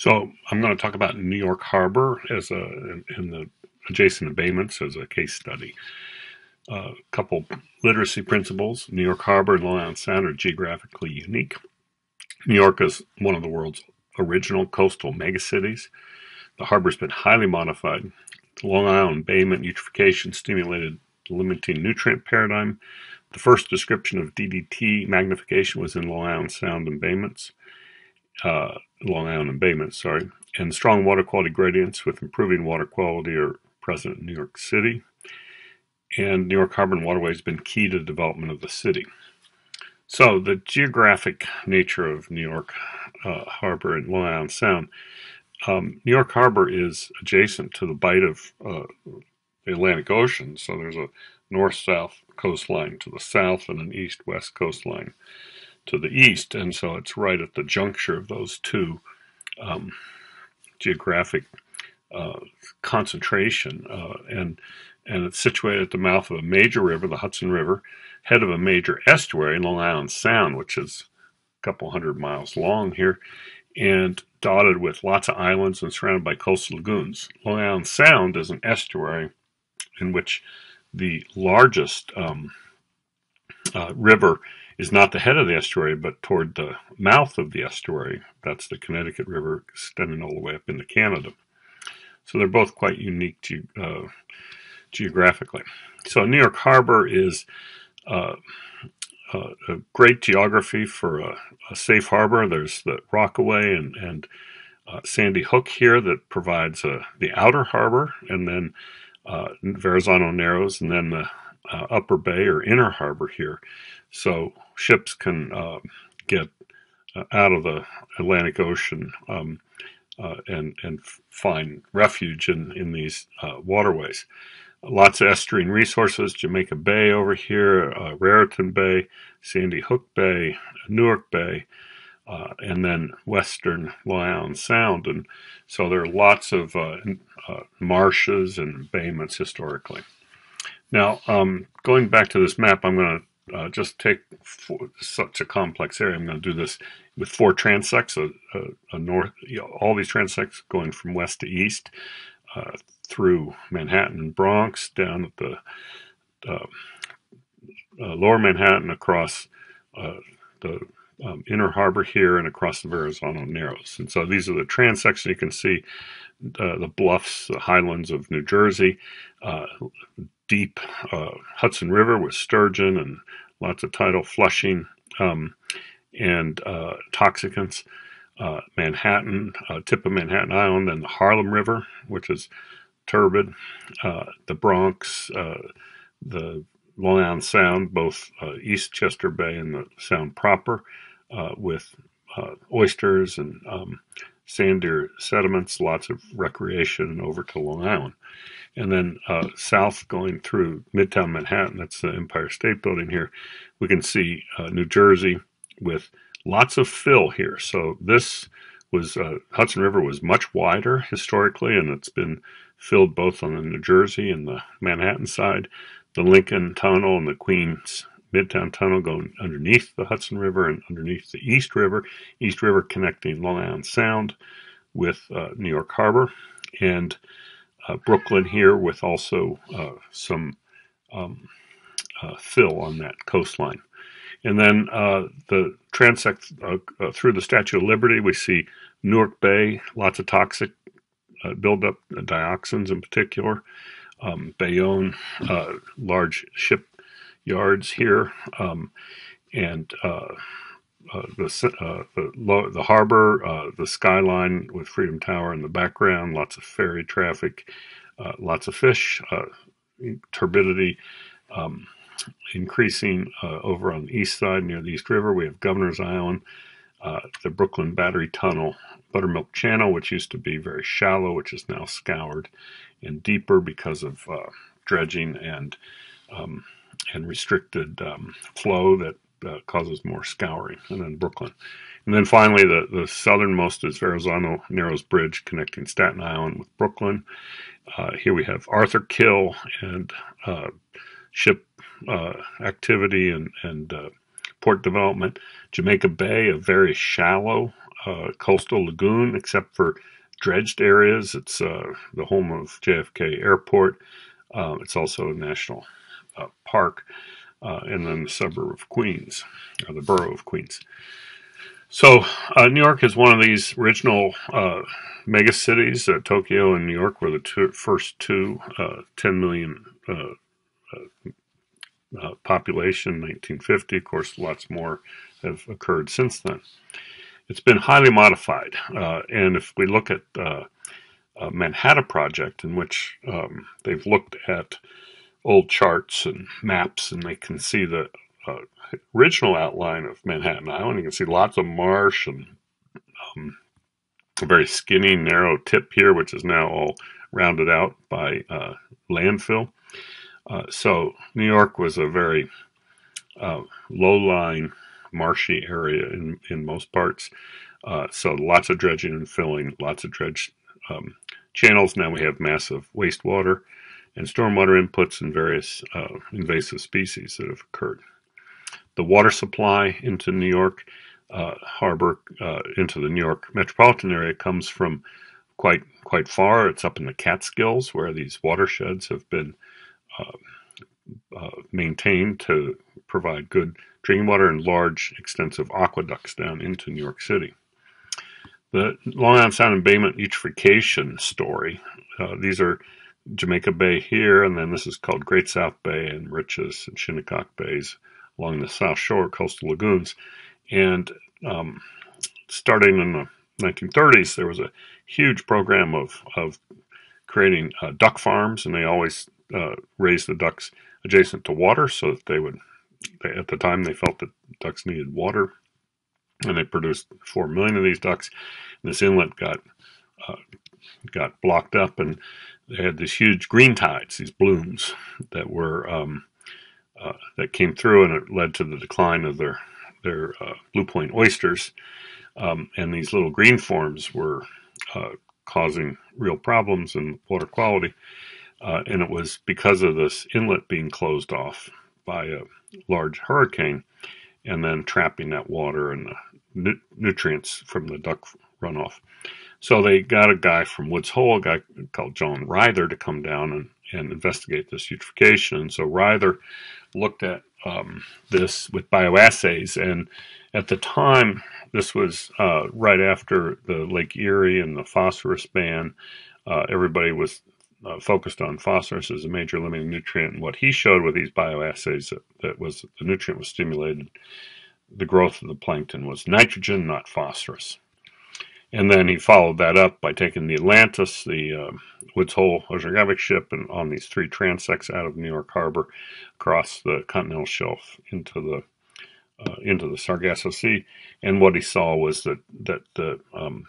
So I'm going to talk about New York Harbor as a in the adjacent embayments as a case study. A uh, couple literacy principles. New York Harbor and Long Island Sound are geographically unique. New York is one of the world's original coastal megacities. The harbor's been highly modified. The Long Island embayment eutrophication stimulated limiting nutrient paradigm. The first description of DDT magnification was in Long Island Sound embayments, uh, Long Island embayments, sorry, and strong water quality gradients with improving water quality are present in New York City. And New York Harbor and Waterway has been key to the development of the city. So, the geographic nature of New York uh, Harbor and Long Island Sound. Um, New York Harbor is adjacent to the bight of uh, the Atlantic Ocean, so there's a north-south coastline to the south and an east-west coastline to the east, and so it's right at the juncture of those two um, geographic uh, concentration, uh, and and it's situated at the mouth of a major river, the Hudson River, head of a major estuary, Long Island Sound, which is a couple hundred miles long here, and dotted with lots of islands and surrounded by coastal lagoons. Long Island Sound is an estuary in which the largest um, uh, river is not the head of the estuary, but toward the mouth of the estuary. That's the Connecticut River extending all the way up into Canada. So they're both quite unique ge- uh, geographically. So New York Harbor is uh, uh, a great geography for a, a, safe harbor. There's the Rockaway and, and uh, Sandy Hook here that provides uh, the outer harbor, and then uh, Verrazano Narrows, and then the upper bay or inner harbor here. So ships can get out of the Atlantic Ocean um, and and find refuge in in these waterways lots of estuarine resources. Jamaica Bay over here, uh, Raritan Bay, Sandy Hook Bay, Newark Bay, uh, and then Western Island Sound. And so there are lots of uh, uh marshes and embayments historically. Now, um, going back to this map, I'm going to uh, just take four, such a complex area. I'm going to do this with four transects, a, a, a north, you know, all these transects going from west to east uh, through Manhattan and Bronx, down at the uh, uh, lower Manhattan, across uh, the um, inner harbor here, and across the Verrazano Narrows. And so these are the transects. You can see uh, the bluffs, the highlands of New Jersey, uh, deep Hudson River with sturgeon and lots of tidal flushing um, and toxicants uh, Manhattan, uh, tip of Manhattan Island, and the Harlem River, which is turbid, uh, the Bronx, uh, the Long Island Sound, both uh, Eastchester Bay and the Sound proper, uh, with oysters and um, sand deer sediments, lots of recreation over to Long Island. And then south going through Midtown Manhattan, that's the Empire State Building here, we can see New Jersey with lots of fill here. So this was uh, Hudson River was much wider historically, and it's been filled both on the New Jersey and the Manhattan side. The Lincoln Tunnel and the Queens Midtown Tunnel going underneath the Hudson River and underneath the East River. East River connecting Long Island Sound with uh, New York Harbor, and uh, Brooklyn here with also uh, some um, uh, fill on that coastline. And then uh, the transect uh, uh, through the Statue of Liberty, we see Newark Bay, lots of toxic uh, buildup, uh, dioxins in particular. Um, Bayonne, uh, large ship yards here, um, and uh, the the, the harbor, the skyline with Freedom Tower in the background, lots of ferry traffic, lots of fish, turbidity. Um, increasing uh, over on the east side near the East River. We have Governor's Island, uh, the Brooklyn Battery Tunnel, Buttermilk Channel, which used to be very shallow, which is now scoured and deeper because of uh, dredging and um, and restricted um, flow that uh, causes more scouring, and then Brooklyn. And then finally, the, the southernmost is Verrazano Narrows Bridge connecting Staten Island with Brooklyn. Uh, here we have Arthur Kill and uh, ship uh, activity and, and uh, port development. Jamaica Bay, a very shallow uh, coastal lagoon, except for dredged areas. It's the home of JFK Airport. It's also a national park, uh, and then the suburb of Queens, or the borough of Queens. So, uh, New York is one of these original uh, mega cities. Uh, Tokyo and New York were the two, first two uh, 10 million uh, uh, population, 1950. Of course, lots more have occurred since then. It's been highly modified, and if we look at Mannahatta Project, in which um, they've looked at old charts and maps, and they can see the uh, original outline of Manhattan Island. You can see lots of marsh and um, a very skinny, narrow tip here, which is now all rounded out by uh, landfill. Uh, so New York was a very uh, low-lying, marshy area in, in most parts. Uh, so lots of dredging and filling, lots of dredge um, channels. Now we have massive wastewater and stormwater inputs and various uh, invasive species that have occurred the water supply into New York uh, Harbor, uh, into the New York metropolitan area, comes from quite quite far. It's up in the Catskills, where these watersheds have been uh, uh maintained to provide good drinking water and large, extensive aqueducts down into New York City. The Long Island Sound embayment eutrophication story. Uh, these are Jamaica Bay here, and then this is called Great South Bay and Moriches and Shinnecock Bays along the South Shore coastal lagoons. And um, starting in the 1930s, there was a huge program of, of creating uh, duck farms, and they always uh, raised the ducks adjacent to water so that they would, they, at the time, they felt that ducks needed water. And they produced four million of these ducks. And this inlet got uh, got blocked up, and they had these huge green tides, these blooms that were um, uh, that came through, and it led to the decline of their their uh, blue point oysters. Um, and these little green forms were uh, causing real problems in water quality. Uh, and it was because of this inlet being closed off by a large hurricane and then trapping that water and the nu- nutrients from the duck runoff. So they got a guy from Woods Hole, a guy called John Ryther, to come down and, and investigate this eutrophication. And so Ryther looked at um, this with bioassays, and at the time, this was uh, right after the Lake Erie and the phosphorus ban. Uh, everybody was uh, focused on phosphorus as a major limiting nutrient, and what he showed with these bioassays that, that was the nutrient was stimulated, the growth of the plankton was nitrogen, not phosphorus. And then he followed that up by taking the Atlantis, the uh, Woods Hole oceanographic ship, and on these three transects out of New York Harbor across the continental shelf into the uh, into the Sargasso Sea. And what he saw was that that the um,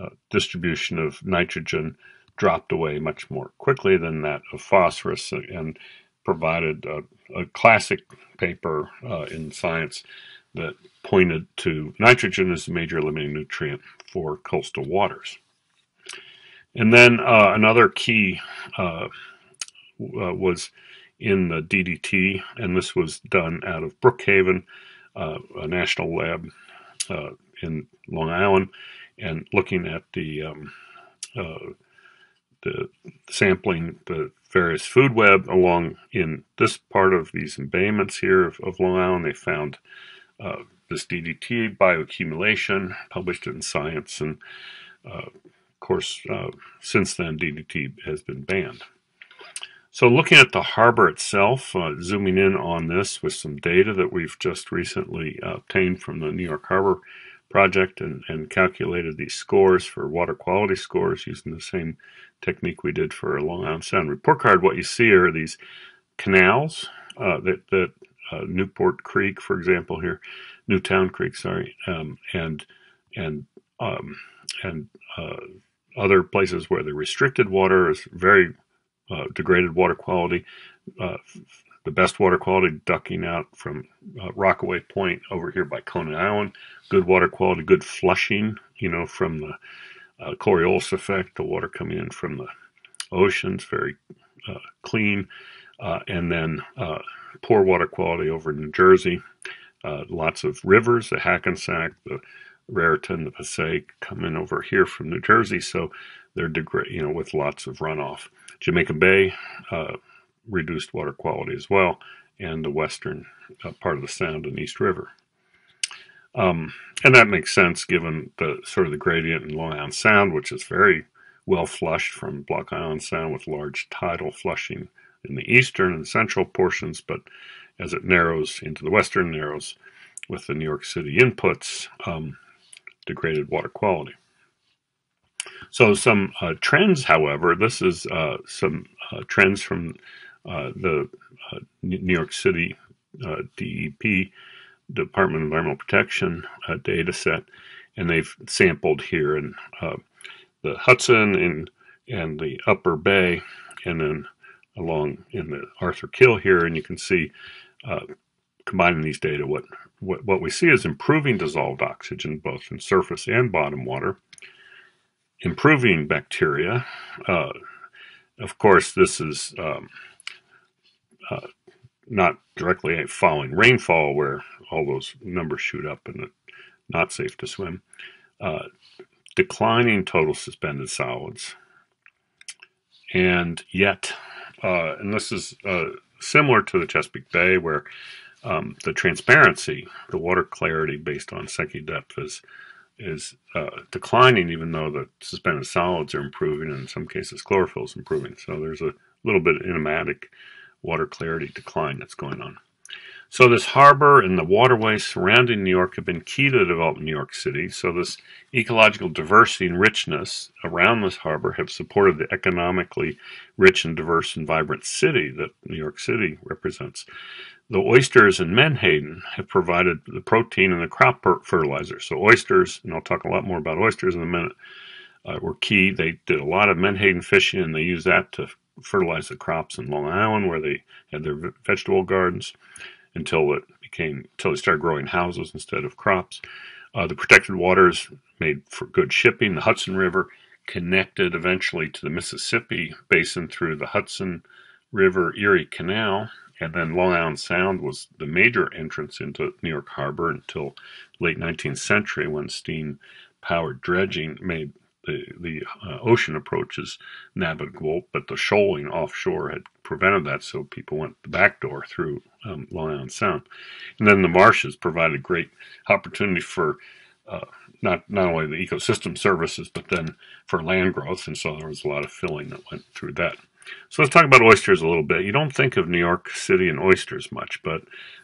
uh, distribution of nitrogen dropped away much more quickly than that of phosphorus, and provided a, a classic paper uh, in science that pointed to nitrogen as a major limiting nutrient for coastal waters. And then uh, another key uh, uh was in the DDT, and this was done out of Brookhaven, uh, a national lab uh, in Long Island, and looking at the um, the sampling the various food web along in this part of these embayments here of, of Long Island. They found uh, this DDT bioaccumulation, published in Science, and uh, of course, uh, since then, DDT has been banned. So, looking at the harbor itself, uh, zooming in on this with some data that we've just recently obtained from the New York Harbor Project and, and calculated these scores for water quality scores using the same technique we did for a Long Island Sound report card. What you see are these canals uh, that, that uh, Newport Creek, for example, here, Newtown Creek, sorry, um, and and um, and uh, other places where the restricted water is very uh, degraded water quality. Uh, the best water quality ducking out from uh, Rockaway Point over here by Coney Island. Good water quality, good flushing, you know, from the uh, Coriolis effect, the water coming in from the oceans, very uh, clean. And then poor water quality over in New Jersey. Uh, lots of rivers, the Hackensack, the Raritan, the Passaic, coming over here from New Jersey, so they're degrade, you know, with lots of runoff. Jamaica Bay, uh, reduced water quality as well, and the western uh, part of the Sound and East River. Um, and that makes sense given the sort of the gradient in Long Island Sound, which is very well flushed from Block Island Sound with large tidal flushing in the eastern and central portions, but as it narrows into the western, narrows with the New York City inputs, um, degraded water quality. So some uh, trends, however, this is uh, some uh, trends from uh, the uh, New York City uh, DEP, Department of Environmental Protection data set, and they've sampled here in the Hudson and and the Upper Bay, and then along in the Arthur Kill here, and you can see combining these data, what, what, what we see is improving dissolved oxygen both in surface and bottom water, improving bacteria. Uh, of course, this is um, uh, not directly following rainfall where all those numbers shoot up and it's not safe to swim. Uh, declining total suspended solids. And yet, uh, and this is uh, similar to the Chesapeake Bay where um, the transparency, the water clarity based on Secchi depth is is uh, declining, even though the suspended solids are improving, and in some cases chlorophyll is improving. So there's a little bit of enigmatic water clarity decline that's going on. So this harbor and the waterways surrounding New York have been key to the development of New York City. So this ecological diversity and richness around this harbor have supported the economically rich and diverse and vibrant city that New York City represents. The oysters in Menhaden have provided the protein and the crop fertilizer. So oysters, and I'll talk a lot more about oysters in a minute, uh, were key. They did a lot of Menhaden fishing, and they used that to fertilize the crops in Long Island, where they had their vegetable gardens, until it became until they started growing houses instead of crops. Uh, the protected waters made for good shipping. The Hudson River connected eventually to the Mississippi basin through the Hudson River Erie Canal and then Long Island Sound was the major entrance into New York Harbor until late 19th century when steam powered dredging made the, the uh, ocean approaches navigable, but the shoaling offshore had prevented that, so people went the back door through um, Long Island Sound. And then the marshes provided great opportunity for uh, not not only the ecosystem services, but then for land growth, and so there was a lot of filling that went through that. So let's talk about oysters a little bit. You don't think of New York City and oysters much, but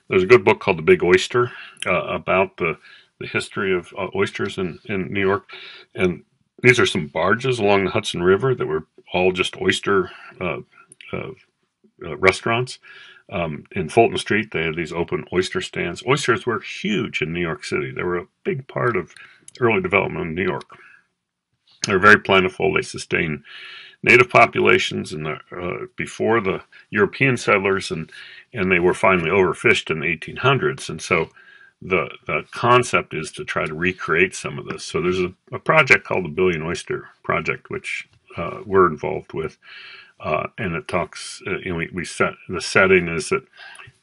there's a good book called The Big Oyster uh, about the, the history of uh, oysters in, in New York. And these are some barges along the Hudson River that were all just oyster uh, uh, uh restaurants. Um, in Fulton Street, they had these open oyster stands. Oysters were huge in New York City. They were a big part of early development in New York. They're very plentiful. They sustain native populations and uh, before the European settlers, and and they were finally overfished in the 1800s. And so the the concept is to try to recreate some of this. So there's a, a project called the Billion Oyster Project, which uh, we're involved with, uh, and it talks. Uh, we, we set the setting is that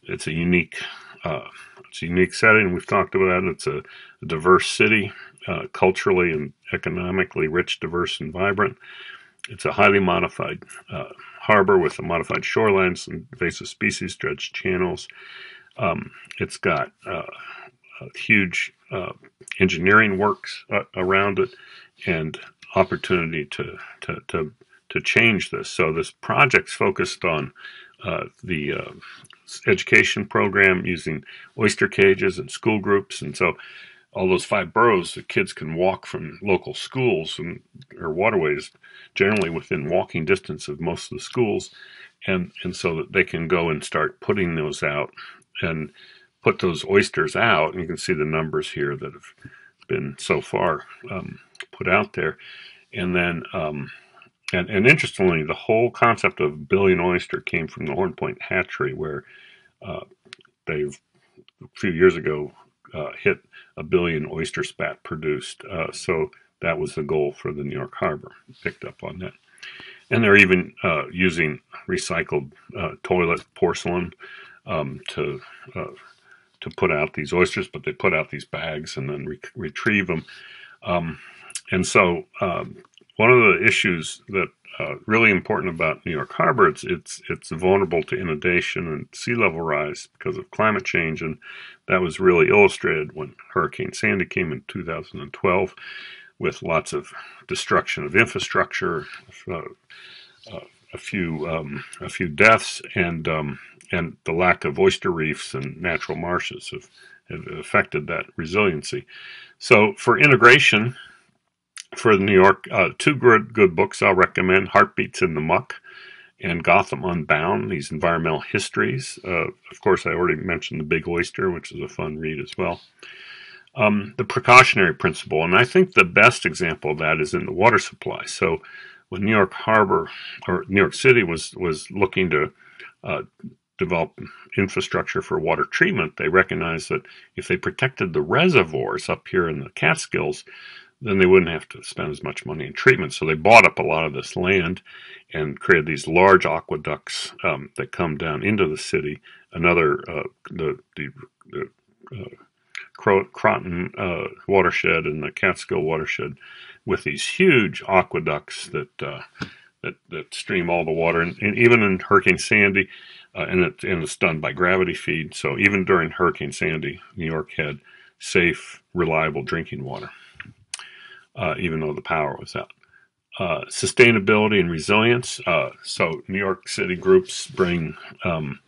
it's a unique. Uh, it's a unique setting. We've talked about it. It's a, a diverse city, uh, culturally and economically rich, diverse, and vibrant. It's a highly modified uh, harbor with a modified shorelines and invasive species dredged channels. Um, it's got uh, huge uh, engineering works uh, around it and opportunity to, to, to, to, change this. So this project's focused on uh, the uh, education program using oyster cages and school groups. And so all those five boroughs, the kids can walk from local schools and or waterways, generally within walking distance of most of the schools, and and so that they can go and start putting those out and put those oysters out. And you can see the numbers here that have been so far um, put out there, and then. Um, and, and interestingly, the whole concept of billion oyster came from the Horn Point hatchery, where uh, they've a few years ago uh, hit a billion oyster spat produced. Uh, so that was the goal for the New York Harbor. Picked up on that. And they're even uh, using recycled uh, toilet porcelain um, to uh, to put out these oysters, but they put out these bags and then re- retrieve them. Um, and so, um, one of the issues that uh, really important about New York Harbor, it's it's it's vulnerable to inundation and sea level rise because of climate change, and that was really illustrated when Hurricane Sandy came in 2012, with lots of destruction of infrastructure, uh, uh, a few um, a few deaths, and um, and the lack of oyster reefs and natural marshes have, have affected that resiliency. So for integration, for New York, uh, two good, good books I'll recommend Heartbeats in the Muck and Gotham Unbound, these environmental histories. Uh, of course, I already mentioned The Big Oyster, which is a fun read as well. Um, the precautionary principle, and I think the best example of that is in the water supply. So, when New York Harbor or New York City was was looking to uh, develop infrastructure for water treatment, they recognized that if they protected the reservoirs up here in the Catskills, then they wouldn't have to spend as much money in treatment. So they bought up a lot of this land and created these large aqueducts um, that come down into the city. Another, uh, the, the, the uh, Croton uh, watershed and the Catskill watershed, with these huge aqueducts that uh, that, that stream all the water, and, and even in Hurricane Sandy, uh, and, it, and it's done by gravity feed. So even during Hurricane Sandy, New York had safe, reliable drinking water uh, even though the power was out. Uh, sustainability and resilience. Uh, so New York City groups bring um,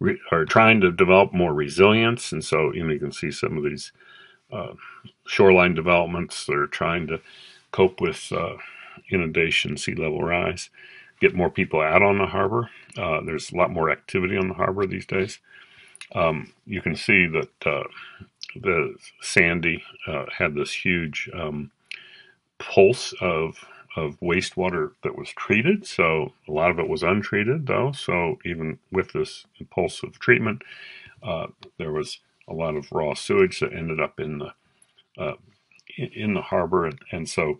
re- are trying to develop more resilience, and so you, know, you can see some of these uh, shoreline developments. They're trying to cope with uh, inundation, sea level rise, get more people out on the harbor. Uh, there's a lot more activity on the harbor these days. Um, you can see that the Sandy had this huge um, pulse of of wastewater that was treated. So a lot of it was untreated, though. So even with this impulsive treatment, uh, there was a lot of raw sewage that ended up in the uh, in the harbor, and, and so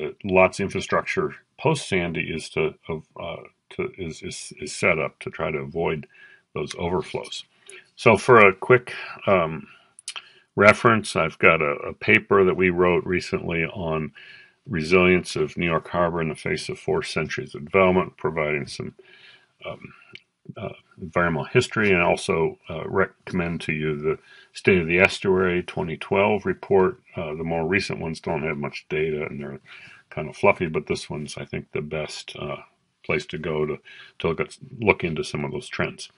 uh, lots of infrastructure post Sandy is to, uh, to is, is is set up to try to avoid those overflows. So for a quick um, reference. I've got a, a paper that we wrote recently on resilience of New York Harbor in the face of four centuries of development, providing some um, uh, environmental history, and also uh, recommend to you the State of the Estuary 2012 report. Uh, the more recent ones don't have much data and they're kind of fluffy, but this one's, I think, the best uh, place to go to, to look, at, look into some of those trends.